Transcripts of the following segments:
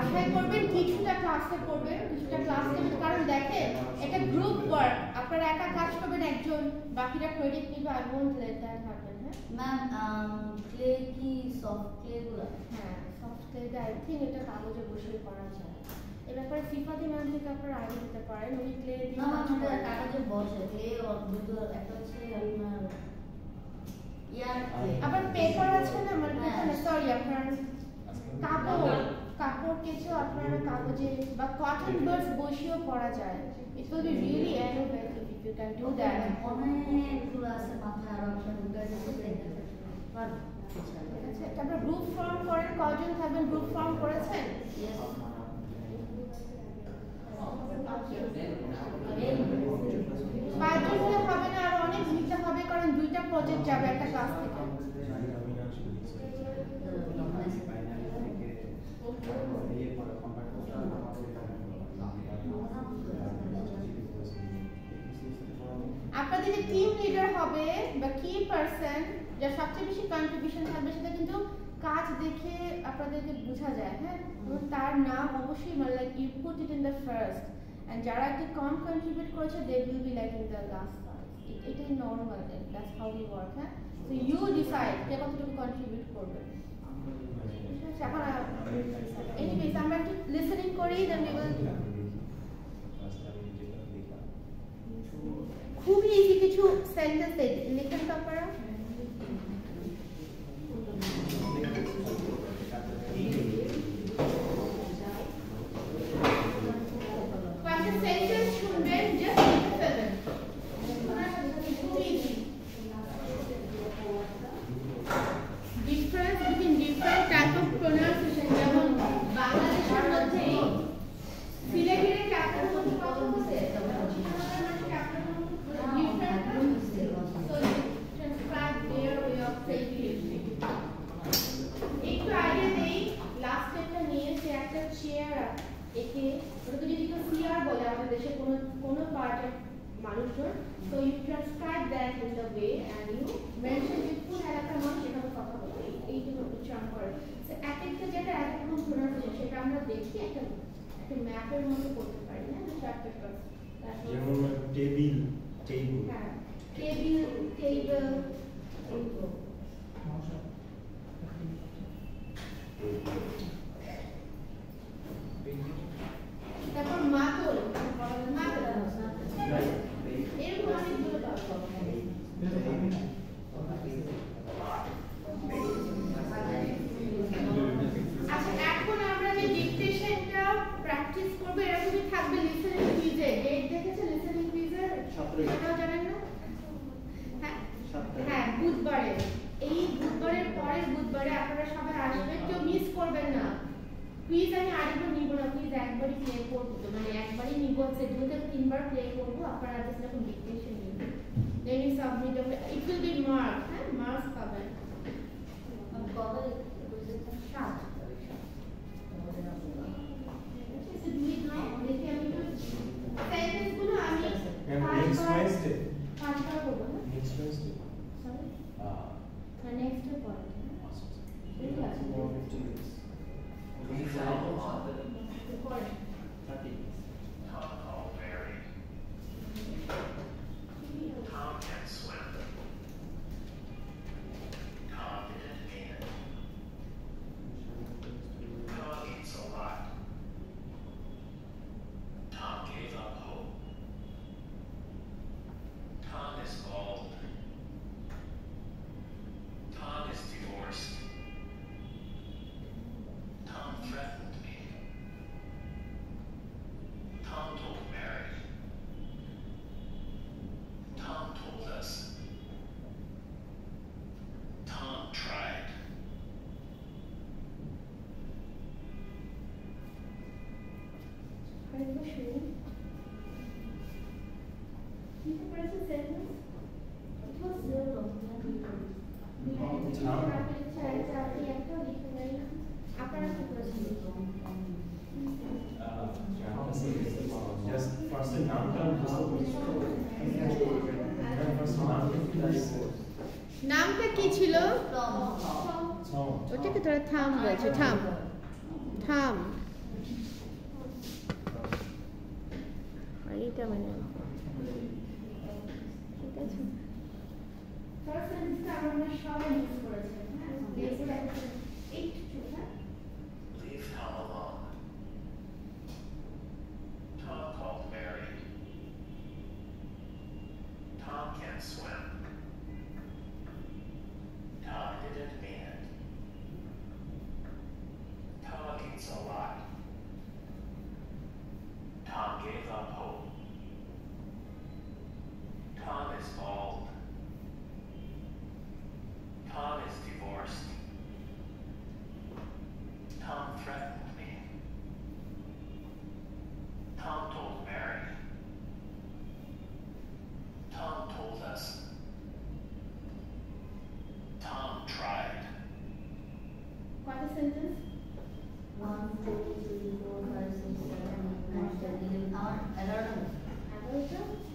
বাসায় করবেন কিছুটা ক্লাসে করবেন কিছুটা ক্লাস কারণ দেখেন এটা গ্রুপ ওয়ার্ক আপনারা একা কাজ করবেন একজন বাকিরা ক্রেডিট নিবে I won't let that happen হ্যাঁ? ম্যাম ক্লে কি সফট ক্লে গুলো? হ্যাঁ সফটওয়্যারটা আই থিঙ্ক এটা কাগজে বসিয়ে করা যায়। এ ব্যাপারে ফিফাতে ম্যাম থেকে আপনারা আগে দিতে পারেন উনি ক্লে দিয়ে না আমাদের কাগজে বসে ক্লে দুটো একটা হচ্ছে আপনার ইয়ার ক্লে আবার পেপার আছে না মানে হ্যাঁ। সরি আপনার কাপড়। কাপড় কেচেও আপনারা কাগজে বা কটন বার্ডস বসিয়েও করা যায়। It will be really innovative if you can do that অনেকগুলো আছে মাথায় আছে? তারপর গ্রুপ ফর্ম করেন কজন থাকবেন? গ্রুপ ফর্ম করেছেন? ইয়েস পাঁচজন হলে হবে না আর অনেক নিতে হবে কারণ দুইটা প্রজেক্ট যাবে একটা ক্লাস থেকে। আপনাদের যে টিম লিডার হবে বা কি পারসন যার সবচেয়ে বেশি কন্ট্রিবিউশন থাকবে সেটা কিন্তু কাজ দেখে আপনাদেরকে বোঝা যায় হ্যাঁ? তার নাম অবশ্যই মানে like you put it in the first and যারা একটু কম কন্ট্রিবিউট করেছে they will be like in the last এটাই normal that's how we work হ্যাঁ? সো ইউ ডিসাইড কে কতটুকু কন্ট্রিবিউট করবে। এনিওয়েজ আমরা একটু লিসেনিং করি দেন উই উইল খুবই ইজি কিছু সেন্টেন্স লিখেন তো আপনারা কয়েকটা সেন্টেন্স শুনবেন জাস্ট লিখে ফেলবেন খুবই easy difference between different type of pronunciation যেমন বাংলাদেশের মধ্যে সিলেটের ক্যাপিটাল মধ্যে কত আছে একটু আগে নেই লাস্ট স্টেপটা নিয়ে সে একটা চেয়ার একে ওটাকে যদি কেউ চেয়ার বলে আমাদের দেশে কোনো কোনো পার্টের মানুষজন তো you transcribe that in the way and you mention যে কোন এলাকার মানুষ এখানে কথা বলে এইটুকু উচ্চারণ করে তো এক একটা যেটা এক এক রকম প্রোনাউন্সিয়েশন সেটা আমরা দেখি একটা একটা ম্যাপের মতো করতে পারি হ্যাঁ? চার পেপার যেমন টেবিল টেবিল হ্যাঁ টেবিল টেবিল তারপর মাতল মাতল এরকম অনেকগুলো পাবো আচ্ছা এখন আমরা যে ডিকটেশনটা প্র্যাকটিস করব এরকমই থাকবে লিসেনিং কুইজে ডেট দেখেছেন লিসেনিং কুইজে সেটাও জানেন না হ্যাঁ হ্যাঁ বুধবারে এই বুধবারের পরের বুধবারে আপনারা সবাই আসবেন কেউ মিস করবেন না কুইজ আমি আরেকবার নিব না কুইজ একবারই প্লে করব তো মানে একবারই নিব হচ্ছে দু থেকে তিনবার প্লে করব আপনারা জাস্ট এখন ডিকটেশন নেবেন then you submit it will be mark হ্যাঁ মার্কস পাবেন কবে সাত সেন্টেন্সগুলো আমি ম্যাম নেক্সট পাঁচবার ওয়েনসডে পাঁচবার করব না নেক্সট ওয়েনসডে সরি না নেক্সট পরে ঠিক নামটা কি ছিল? ওটাকে তোরা থাম বলছো থাম। থাম। এইটা মানে ঠিক আছে। out the sentence? 4, 5, 6, 7, 8, 9, 10, 11, 11.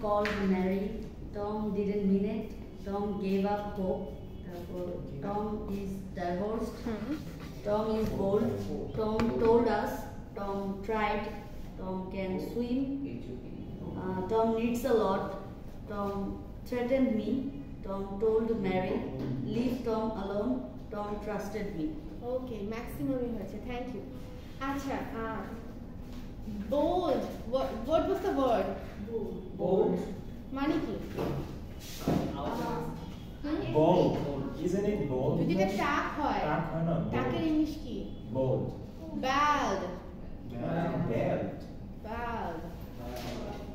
called Mary. Tom didn't mean it. Tom gave up hope. Tom is divorced. Mm-hmm. Tom is bold. Tom told us. Tom tried. Tom can swim. Uh, Tom needs a lot. Tom threatened me. Tom told Mary, leave Tom alone. Tom trusted me. Okay, maximum Thank you. আচ্ছা, Bold. What, what was the word? Bold. Maniki. Bold. Isn't it bold? যদি এটা টাক হয় টাক হয় না টাকের English bold. Bald. Bald. Bald.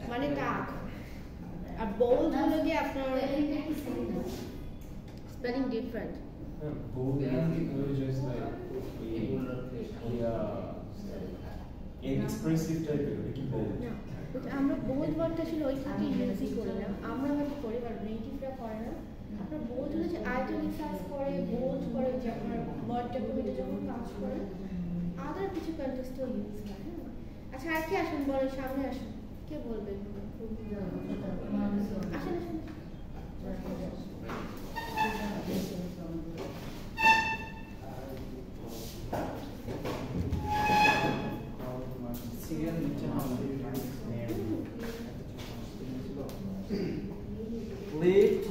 Mani টাক আর bold হলো কি আপনার spelling different. Bold. Is just like yeah. Type of like bold. না আমরা বোল্ড ওয়ার্ডটা ছিল ওই থেকে ইউজই করি না আমরা হয়তো করি? আর নেটিভরা করে না। আপনার বোল্ড হলে যে আইটালিসাইজ করে বোল্ড করে যে আপনার ওয়ার্ড ডকুমেন্টে যখন কাজ করে। আদার কিছু কন্টেক্সটেও ইউজ করে হ্যাঁ? আচ্ছা আর কি আসুন? বলেন সামনে আসুন। কে বলবেন আসেন আসেন।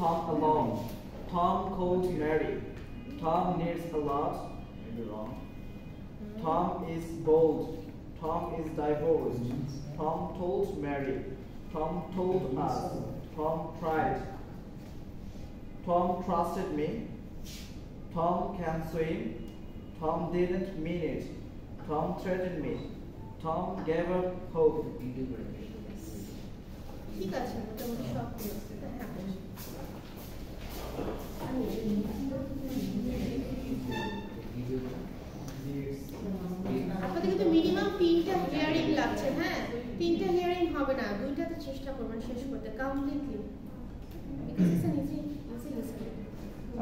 Tom alone. Tom calls Mary. Tom needs a lot. Maybe wrong. Tom is bold. Tom is divorced. Tom told Mary. Tom told us. Tom tried. Tom trusted me. Tom can swim. Tom didn't mean it. Tom threatened me. Tom gave up hope. দুইটাতে চেষ্টা করবেন শেষ করতে completely because it's an easy easy listening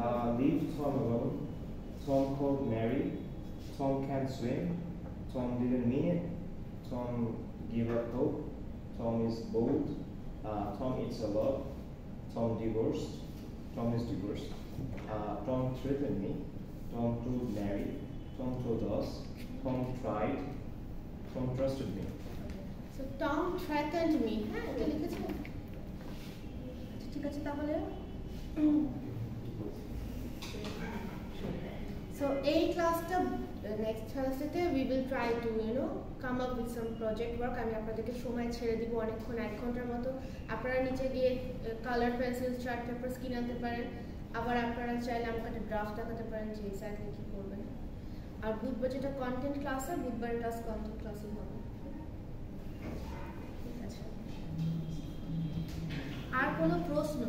Uh, leave Tom alone. Tom called Mary. Tom can't swim. Tom didn't mean it. Tom gave up hope. Tom is bold. Uh, Tom eats a lot. Tom divorced. Tom is divorced. Uh, Tom threatened me. Tom told Mary. Tom told us. Tom tried. Tom trusted me. So Tom threatened me হ্যাঁ এটা লিখেছেন আচ্ছা, ঠিক আছে তাহলে। সো এই ক্লাসটা next থার্সডেতে we will try to you know come up with some project work আমি আপনাদেরকে সময় ছেড়ে দিব অনেকক্ষণ এক ঘণ্টার মতো। আপনারা নিচে গিয়ে কালার পেন্সিল চার্ট পেপার কিনে আনতে পারেন। আবার আপনারা চাইলে আমাকে একটা ড্রাফট দেখাতে পারেন যে এক্স্যাক্টলি কী করবেন। আর বুধবার যেটা কন্টেন্ট ক্লাস হয় বুধবার ক্লাস কন্টেন্ট ক্লাসই হবে। আর কোনো প্রশ্ন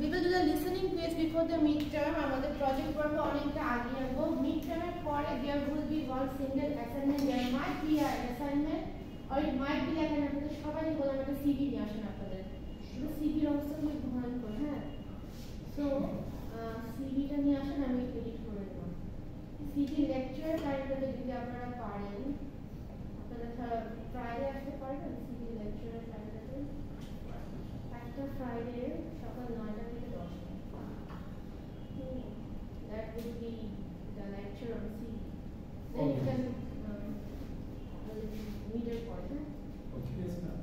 we will do the listening quiz before the midterm. আমাদের project work অনেকটা আগে আনব midterm এর পরে there will be one single assignment there might be an assignment or it might be like আপনাদের সবাই বললাম একটা CV নিয়ে আসেন আপনাদের কিন্তু CV এর অবস্থা খুবই ভয়ঙ্কর হ্যাঁ so CV টা নিয়ে আসেন আমি এডিট করে দেবো CV lecture টাইমটাতে যদি আপনারা পারেন ফ্রাইডে আসতে পারবেন CV lecture টাইমটাতে একটা ফ্রাইডে সকাল নয়টা থেকে দশটা that will be the lecture of C then you can মিডের পরে হ্যাঁ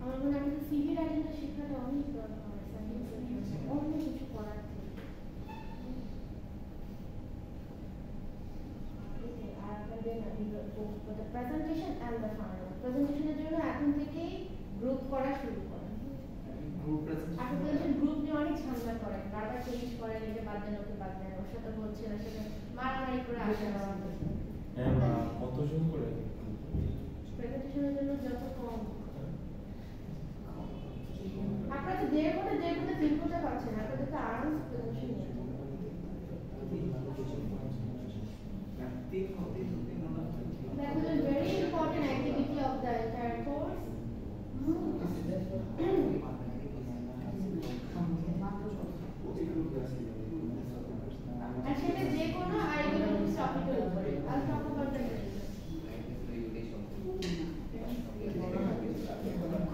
আমার মনে হয় আমাদের সিভি রাইটিংটা শেখাটা অনেক দরকার অন্য কিছু করার থেকে। আর আপনাদের the presentation and the final. প্রেজেন্টেশনের জন্য এখন থেকেই গ্রুপ করা শুরু করেন। আপনাদের গ্রুপ নিয়ে অনেক ঝামেলা করেন। বারবার চেঞ্জ করেন এটা বাদ দেন ওকে বাদ দেন ওর সাথে বলছেন ওর সাথে মারামারি করে আসা And uh, কতজন করে? প্রেজেন্টেশনের জন্য যত কম। আপনারা তো দেড় ঘণ্টা দেড় ঘণ্টা তিন ঘণ্টা পাচ্ছেন আপনাদের তো আরাম presentation That is a very important activity of the entire course. আর সেটা যে কোনো এগুলো টপিকের উপরে আর টপ অফ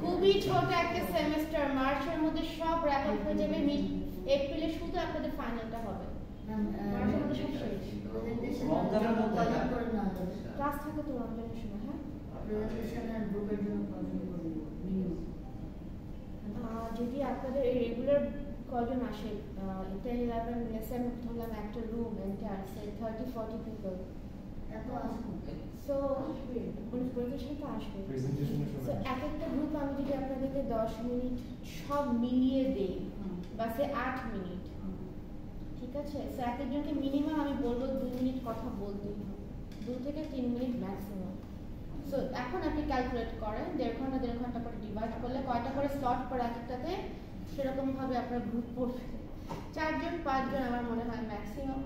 খুবই ছোট একটা সেমেস্টার মার্চের মধ্যে সব র্যাপ আপ হয়ে যাবে মিড এপ্রিলে শুধু আপনাদের ফাইনালটা হবে। মার্চের মধ্যে সব শেষ। ক্লাস থাকে তো রমজানের সময় হ্যাঁ? প্রেজেন্টেশনের গ্রুপের জন্য? যদি আপনাদের রেগুলার কজন আসে টেন ইলেভেন লেসেন ধরলাম একটা room enter say thirty forty people so আসবে। এক একটা গ্রুপ আমি যদি আপনাদেরকে দশ মিনিট সব মিলিয়ে দেই হুম, বা সে আট মিনিট ঠিক আছে? সো এক একজনকে মিনিমাম আমি বলব দু মিনিট কথা বলতেই হবে। দু থেকে তিন মিনিট ম্যাক্সিমাম সো এখন আপনি ক্যালকুলেট করেন দেড় ঘণ্টা দেড় ঘণ্টা করে ডিভাইড করলে কয়টা করে স্লট পড়ে এক একটাতে সেরকম ভাবে আপনার গ্রুপ পড়বে। চারজন পাঁচজন আমার মনে হয় ম্যাক্সিমাম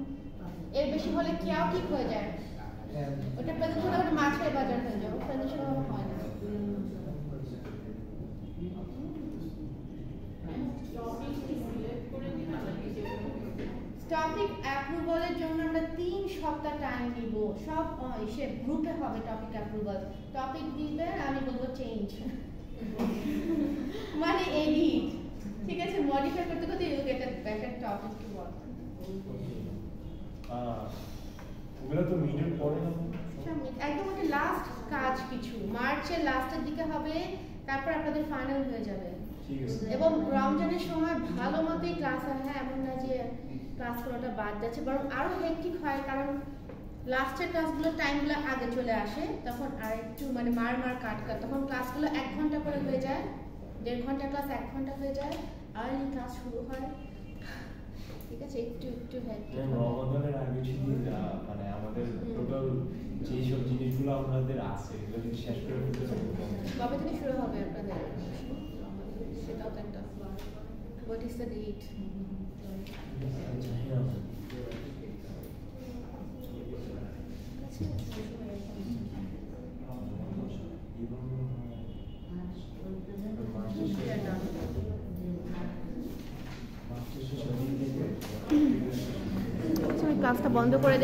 এর বেশি হলে কেউ ঠিক হয়ে যায়? ওটা প্রেজেন্টেশন মাছের বাজার হয়ে যাবে প্রেজেন্টেশন হয় না। টপিক অ্যাপ্রুভালের জন্য আমরা তিন সপ্তাহ টাইম নিব। সব সে গ্রুপে হবে টপিক অ্যাপ্রুভাল টপিক দিবেন আমি বলব চেঞ্জ মানে এডিট ঠিক আছে মডিফাই করতে করতে you get a better topic to work ওগুলো তো না একদম একটা লাস্ট কাজ কিছু। মার্চের লাস্টের দিকে হবে তারপর আপনাদের ফাইনাল হয়ে যাবে। এবং রমজানের সময় ভালো মতোই ক্লাস হয় হ্যাঁ এমন না যে ক্লাস কোনোটা বাদ যাচ্ছে বরং আরও হেক্টিক হয় কারণ লাস্টের ক্লাসগুলো টাইমগুলো আগে চলে আসে তখন আর একটু মানে মার মার কাট কাট তখন ক্লাসগুলো এক ঘণ্টা করে হয়ে যায় দেড় ঘণ্টা ক্লাস এক ঘণ্টা হয়ে যায় আর্লি ক্লাস শুরু হয়। ঠিক আছে একটু একটু রমাদানের আগে আহ, মানে আমাদের টোটাল যেই সব জিনিসগুলো আমাদের আছে এগুলো শেষ করে ফেলতে কবে থেকে শুরু হবে আপনাদের? সেটাও ইজ দ্য ডেট আমি ক্লাসটা বন্ধ করে